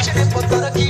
noche por.